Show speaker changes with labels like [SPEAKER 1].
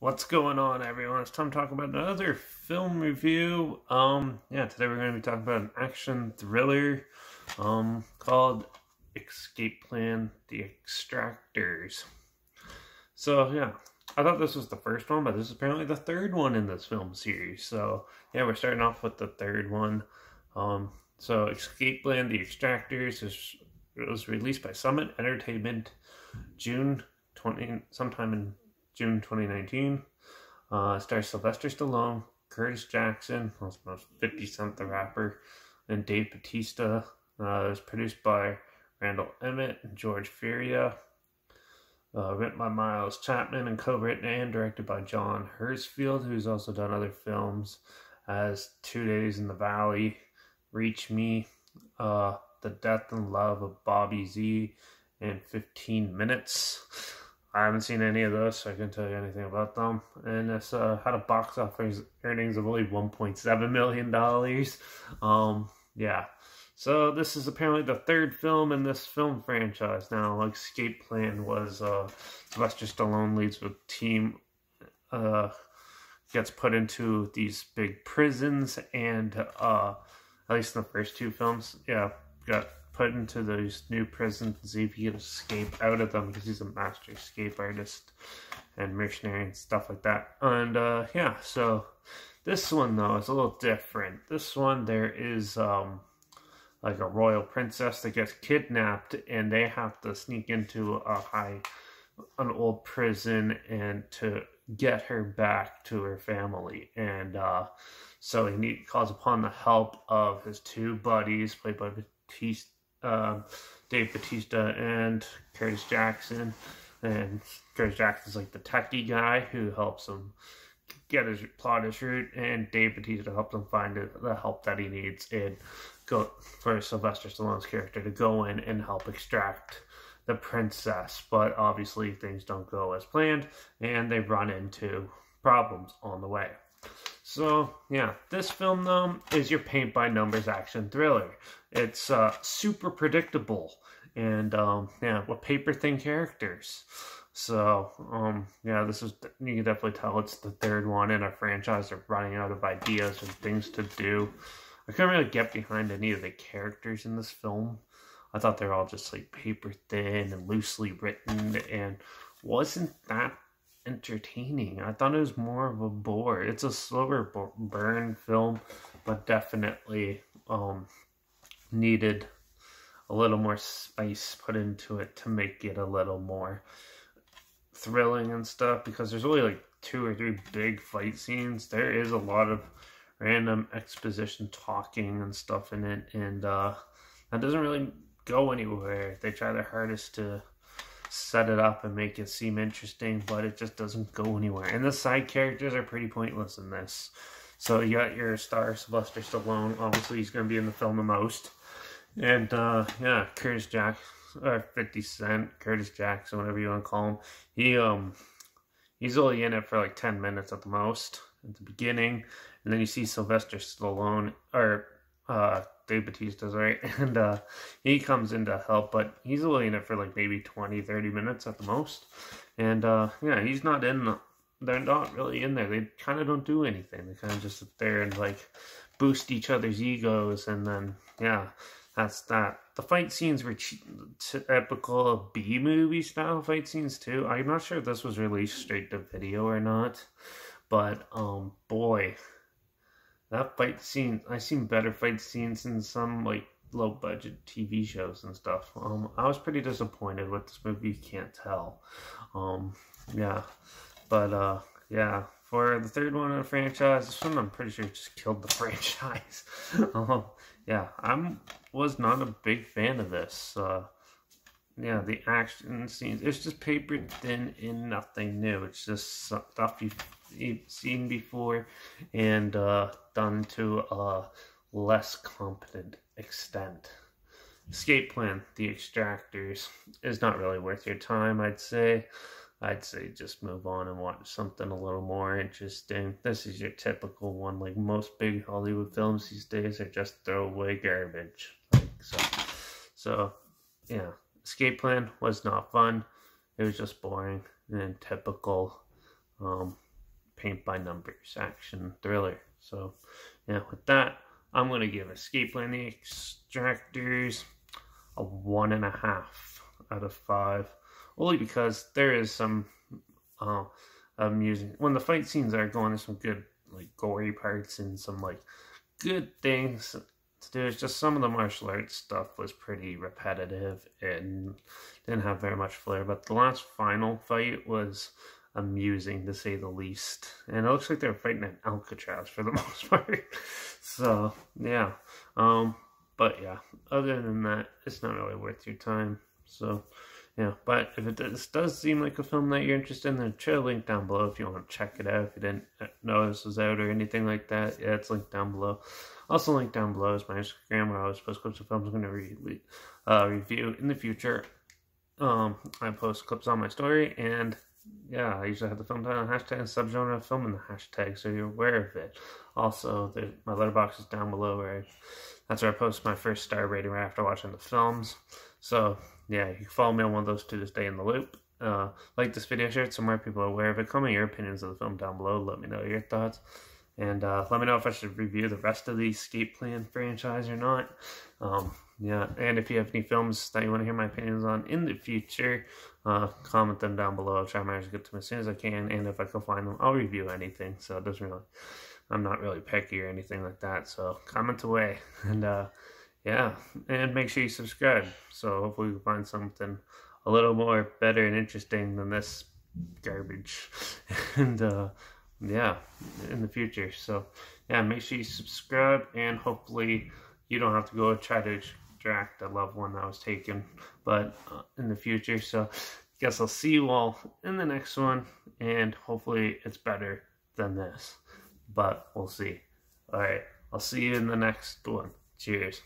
[SPEAKER 1] What's going on, everyone? It's time to talk about another film review. Um, yeah, today we're going to be talking about an action thriller, um, called Escape Plan: The Extractors. So yeah, I thought this was the first one, but this is apparently the third one in this film series. So yeah, we're starting off with the third one. Um, so Escape Plan: The Extractors is was released by Summit Entertainment, June twenty, sometime in June 2019. Uh, stars Sylvester Stallone, Curtis Jackson, also 50 Cent the rapper, and Dave Batista. Uh, it was produced by Randall Emmett and George Furla. Uh, written by Miles Chapman and co-written and directed by John Herzfeld, who's also done other films as Two Days in the Valley, Reach Me, uh, The Death and Love of Bobby Z, and 15 Minutes. I haven't seen any of those, so I can't tell you anything about them. And it's uh, had a box office earnings of only $1.7 million. Um, yeah. So this is apparently the third film in this film franchise now. Escape Plan was uh, Sylvester Stallone leads with team uh, gets put into these big prisons and uh, at least in the first two films, yeah, got put into those new prisons and see if he can escape out of them because he's a master escape artist and mercenary and stuff like that. And uh, yeah, so this one though is a little different. This one there is um, like a royal princess that gets kidnapped and they have to sneak into a high, an old prison and to get her back to her family. And uh, so he need, calls upon the help of his two buddies, played by Batista um, Dave Batista and Curtis Jackson. And Curtis Jackson's like the techie guy who helps him get his plot his route, and Dave Batista helps him find the help that he needs and go for Sylvester Stallone's character to go in and help extract the princess. But obviously things don't go as planned, and they run into problems on the way. So, yeah, this film, though, is your paint by numbers action thriller. It's uh, super predictable and, um, yeah, with paper thin characters. So, um, yeah, this is, you can definitely tell it's the third one in a franchise. They're running out of ideas and things to do. I couldn't really get behind any of the characters in this film. I thought they're all just like paper thin and loosely written and wasn't that entertaining. I thought it was more of a bore. It's a slower burn film, but definitely um, needed a little more spice put into it to make it a little more thrilling and stuff because there's only like two or three big fight scenes. There is a lot of random exposition talking and stuff in it and uh, that doesn't really go anywhere. They try their hardest to set it up and make it seem interesting, but it just doesn't go anywhere. And the side characters are pretty pointless in this. So you got your star Sylvester Stallone. Obviously, he's going to be in the film the most. And uh, yeah, Curtis Jack, or 50 Cent, Curtis Jackson, whatever you want to call him. He um, he's only in it for like 10 minutes at the most at the beginning, and then you see Sylvester Stallone or uh, Dave Batista's right, and uh, he comes in to help, but he's only in it for like maybe 20, 30 minutes at the most. And uh, yeah, he's not in, the, they're not really in there. They kind of don't do anything. They kind of just sit there and like boost each other's egos, and then yeah, that's that. The fight scenes were typical B movie style fight scenes too. I'm not sure if this was released straight to video or not, but um, boy, that fight scene, I seen better fight scenes in some like low budget TV shows and stuff. Um, I was pretty disappointed with this movie. You can't tell. Um, yeah, but uh, yeah, for the third one in the franchise, this one I'm pretty sure just killed the franchise. um, yeah, I'm was not a big fan of this. Uh, yeah, the action scenes. It's just paper thin and nothing new. It's just stuff you've seen before and uh, done to a less competent extent. Escape Plan, The Extractors, is not really worth your time, I'd say. I'd say just move on and watch something a little more interesting. This is your typical one, like most big Hollywood films these days are just throwaway garbage. Like so, so yeah. Escape Plan was not fun. It was just boring and typical. Um, paint by numbers action thriller. So, yeah, with that, I'm going to give Escape Plan the Extractors a one and a half out of five. Only because there is some uh, amusing. When the fight scenes are going, there's some good, like, gory parts and some, like, good things to do. Just some of the martial arts stuff was pretty repetitive and didn't have very much flair. But the last final fight was amusing to say the least. And it looks like they're fighting in Alcatraz for the most part. so yeah. Um but yeah, other than that, it's not really worth your time. So yeah, but if it does, does seem like a film that you're interested in, then check a link down below if you want to check it out. If you didn't know this was out or anything like that, yeah, it's linked down below. Also linked down below is my Instagram where I always post clips of films I'm going to re uh, review in the future. Um, I post clips on my story and yeah, I usually have the film title and hashtag and subgenre of film in the hashtag, so you're aware of it. Also, the, my letterbox is down below where I, that's where I post my first star rating right after watching the films. So yeah, you can follow me on one of those two to stay in the loop. Uh, like this video, share it somewhere people are aware of it. Comment your opinions of the film down below. Let me know your thoughts. And uh, let me know if I should review the rest of the Escape Plan franchise or not. Um, yeah, and if you have any films that you want to hear my opinions on in the future, uh, comment them down below. I'll try my best to get them as soon as I can, and if I can find them, I'll review anything. So it doesn't really, I'm not really picky or anything like that. So comment away, and uh, yeah, and make sure you subscribe. So hopefully we can find something a little more better and interesting than this garbage, and uh, yeah, in the future. So yeah, make sure you subscribe, and hopefully you don't have to go try to extract a loved one that was taken, but uh, in the future. So, guess I'll see you all in the next one, and hopefully it's better than this. But we'll see. All right, I'll see you in the next one. Cheers.